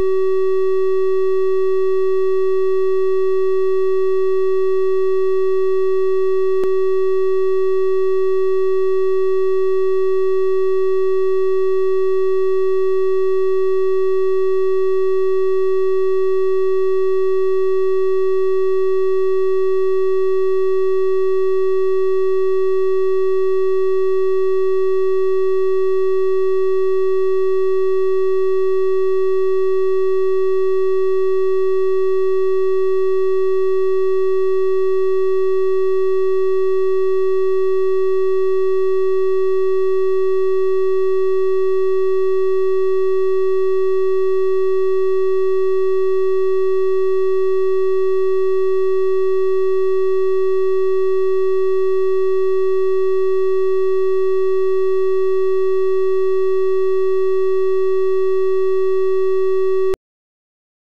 you